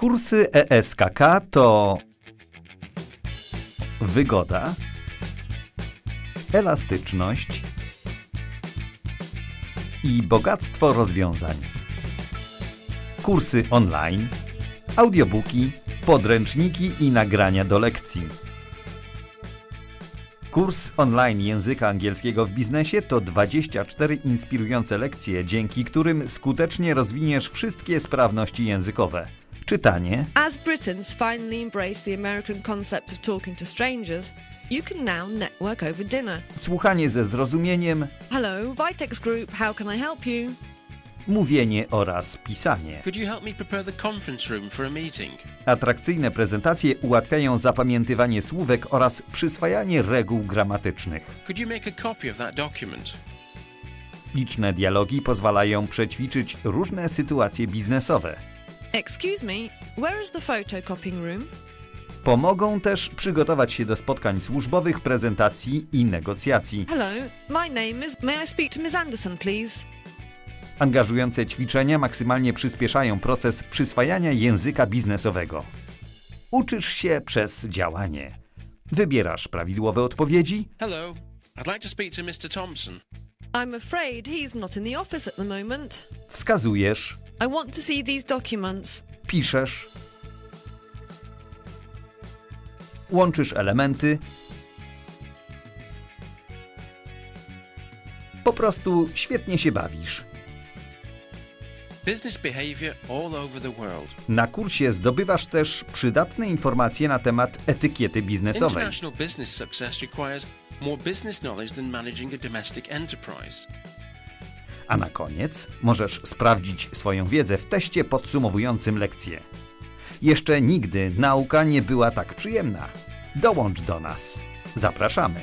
Kursy ESKK to wygoda, elastyczność i bogactwo rozwiązań. Kursy online, audiobooki, podręczniki i nagrania do lekcji. Kurs online języka angielskiego w biznesie to 24 inspirujące lekcje, dzięki którym skutecznie rozwiniesz wszystkie sprawności językowe. Czytanie, As Britons finally embrace the American concept of talking to strangers, you can now network over dinner. słuchanie ze zrozumieniem, Hello, Vitex Group, how can I help you? mówienie oraz pisanie. Could you help me prepare the conference room for a meeting? Atrakcyjne prezentacje ułatwiają zapamiętywanie słówek oraz przyswajanie reguł gramatycznych. Could you make a copy of that document? Liczne dialogi pozwalają przećwiczyć różne sytuacje biznesowe. Excuse me, where is the photocopying room? Pomogą też przygotować się do spotkań służbowych, prezentacji i negocjacji. Hello, my name is. May I speak to Miss Anderson, please? Angażujące ćwiczenia maksymalnie przyspieszają proces przyswajania języka biznesowego. Uczysz się przez działanie. Wybierasz prawidłowe odpowiedzi, Hello, I'd like to speak to Mr. Thompson. I'm afraid he's not in the office at the moment. wskazujesz, I want to see these documents. piszesz, łączysz elementy. Po prostu świetnie się bawisz. Business behavior all over the world. Na kursie zdobywasz też przydatne informacje na temat etykiety biznesowej. International business success requires more business knowledge than managing a domestic enterprise. A na koniec możesz sprawdzić swoją wiedzę w teście podsumowującym lekcję. Jeszcze nigdy nauka nie była tak przyjemna. Dołącz do nas. Zapraszamy.